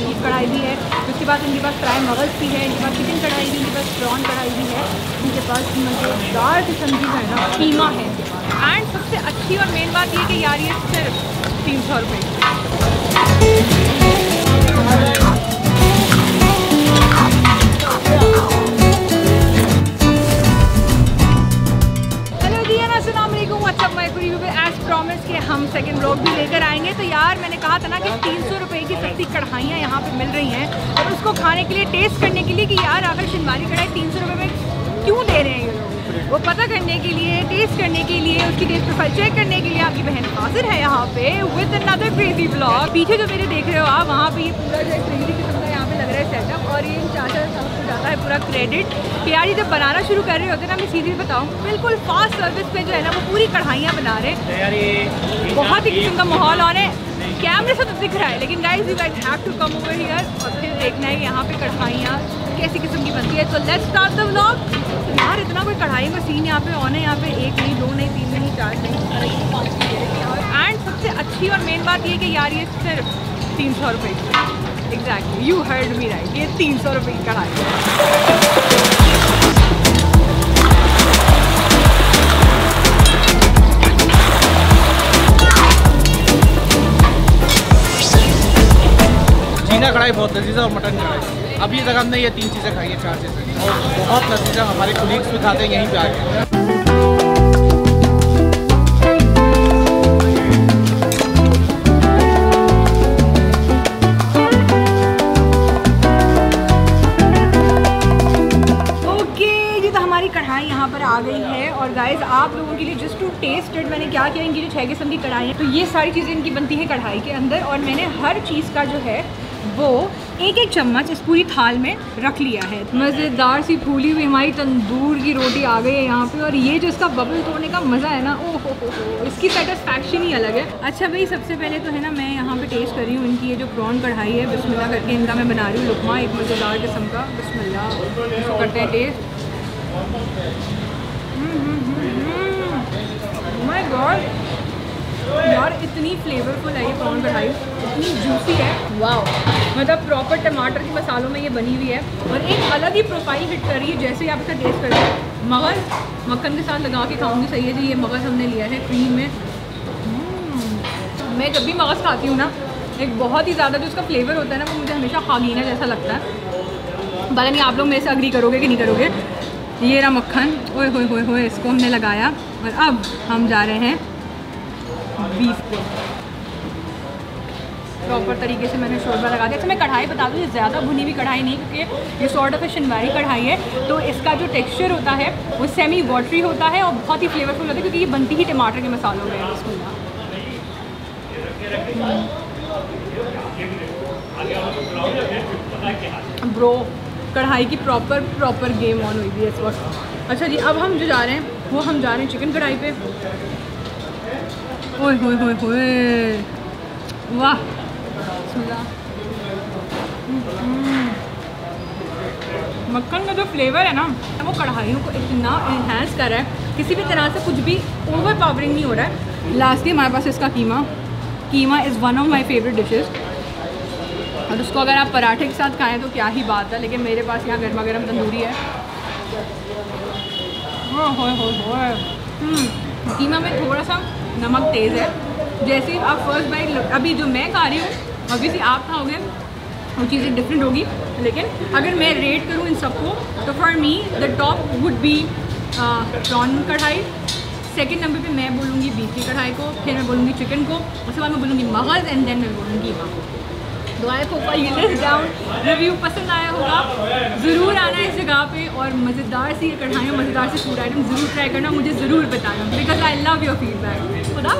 Beef कढ़ाई भी है, उसके बाद उनके पास फ्राई मगज़ भी है इनके पास चिकन कढ़ाई भी इनके पास प्रॉन कढ़ाई भी है इनके पास मज़ेदार किस्म की है ना कीमा है। एंड सबसे अच्छी और मेन बात ये कि यार ये सिर्फ़ तीन सौ रुपये हम सेकंड ब्लॉग भी लेकर आएँगे। तो यार, मैंने कहा था ना कि तीन सौ रुपये की सस्ती कढ़ाइयाँ यहाँ पे मिल रही हैं। और उसको खाने के लिए टेस्ट करने के लिए कि यार, आखिर शिनवारी कढ़ाई तीन सौ रुपये में क्यों दे रहे हैं ये लोग? वो पता करने के लिए टेस्ट करने के लिए, उसकी टेस्ट प्रोफ़ाइल चेक करने के लिए आपकी बहन हाजिर है यहाँ पे विद अनदर क्रेजी ब्लॉग पीछे जो मेरे देख रहे हो आप, वहाँ पे ये पूरा जो क्रेजी किस्म का है सेटअप और ये इन चाचा साहब को जाता है पूरा क्रेडिट कि यार ये जब बनाना शुरू कर रहे होते हैं ना मैं सीधी बताऊँ बिल्कुल फास्ट सर्विस पे जो है ना वो पूरी कढ़ाइयाँ बना रहे हैं। बहुत ही किस्म का माहौल ऑन है। कैमरे से तो दिख रहा है लेकिन guys you guys have to come over here और फिर देखना है यहाँ पे कढ़ाइयाँ कैसी किस्म की बनती है। तो लेट्स स्टार्ट द व्लॉग यार इतना कोई कढ़ाई का सीन यहाँ पे ऑन है यहाँ पे एक नहीं दो नहीं तीन नहीं चार नहीं पाँच नहीं एंड सबसे अच्छी और मेन बात ये कि यार ये सिर्फ़ तीन सौ रुपये की exactly you heard me right ये तीन सौ रुपये की कढ़ाई जीना कढ़ाई बहुत लजीजा और मटन कढ़ाई। अभी तक हमने ये तीन चीज़ें खाई है, चार चीज़ें। और बहुत लजीजा हमारे कुलीग्स भी खाते हैं, यहीं पे आके आ गई है। और गाइज़ आप लोगों के लिए जस्ट टू टेस्टेड मैंने क्या किया, इनकी जो छः किस्म की कढ़ाई है तो ये सारी चीज़ें इनकी बनती है कढ़ाई के अंदर। और मैंने हर चीज़ का जो है, वो एक एक चम्मच इस पूरी थाल में रख लिया है। मज़ेदार सी फूली हुई हमारी तंदूर की रोटी आ गई है यहाँ पे। और ये जो इसका बबल तोड़ने का मज़ा है ना ओ हो हो हो इसकी सेटिस्फैक्शन ही अलग है। अच्छा भाई, सबसे पहले तो है ना, मैं यहाँ पे टेस्ट कर रही हूँ इनकी ये जो प्रॉन कढ़ाई है, बिस्मिल्लाह करके इनका मैं बना रही हूँ। लुकमा, एक मज़ेदार किस्म का, बिस्मिल्लाह। करते हैं टेस्ट माय गॉड यार, इतनी फ्लेवरफुल है ये प्रॉन कढ़ाई इतनी जूसी है। वाह मतलब प्रॉपर टमाटर के मसालों में ये बनी हुई है और एक अलग ही प्रोफ़ाइल हिट कर रही है, जैसे ही आप इसका टेस्ट करते हैं। मगज़, मक्खन के साथ लगा के खाऊँगी, सही है जी, ये मगज़ हमने लिया है क्रीम में। मैं जब भी मगज़ खाती हूँ ना, एक बहुत ही ज़्यादा जो उसका फ्लेवर होता है ना, वो मुझे हमेशा खागीना जैसा लगता है। पता नहीं आप लोग मेरे से अग्री करोगे कि नहीं करोगे। ये रहा मक्खन। ओए, होए होए होए, इसको हमने लगाया। और अब हम जा रहे हैं बीफ को। प्रॉपर तरीके से मैंने शोरबा लगा दिया। अच्छा मैं कढ़ाई बता दूँ, ये ज़्यादा भुनी हुई कढ़ाई नहीं, क्योंकि ये सॉर्ट ऑफ़ ए शनवारी कढ़ाई है। तो इसका जो टेक्सचर होता है, वो सेमी वाटरी होता है और बहुत ही फ्लेवरफुल होता है, क्योंकि ये बनती ही टमाटर के मसालों में है बिस्मिल्लाह ब्रो कढ़ाई की प्रॉपर प्रॉपर गेम ऑन हुई थी इस वक्त। अच्छा जी, अब हम जो जा रहे हैं, वो हम जा रहे हैं चिकन कढ़ाई पे। ओए होए होए होए वाह। हम्म। मक्खन का जो फ्लेवर है ना, वो कढ़ाइयों को इतना इन्हेंस कर रहा है। किसी भी तरह से कुछ भी ओवर पावरिंग नहीं हो रहा है। लास्टली हमारे पास इसका keema. Keema is one of my favourite dishes और उसको अगर आप पराठे के साथ खाएँ तो क्या ही बात है, लेकिन मेरे पास यहाँ गर्मा गर्म तंदूरी है। हाँ हो हो हो। कीमा में थोड़ा सा नमक तेज़ है। जैसे आप फ़र्स्ट बाइट अभी जो मैं खा रही हूँ ऑब्वियसली आप खाओगे, वो चीज़ें डिफरेंट होगी, लेकिन अगर मैं रेट करूँ इन सबको तो for me the top would be prawn kadai second number पे मैं बोलूँगी बीफ की कढ़ाई को, फिर मैं बोलूँगी चिकन को, उसके बाद मैं बोलूँगी मगज़ एंड देन मैं बोलूँगी कीमा आई होप ये लिस्ट डाउन रिव्यू पसंद आया होगा, ज़रूर आना इस जगह पे और मज़ेदार सी ये मज़ेदार से फ़ूड आइटम ज़रूर ट्राई करना, मुझे ज़रूर बताना because I love your feedback खुदा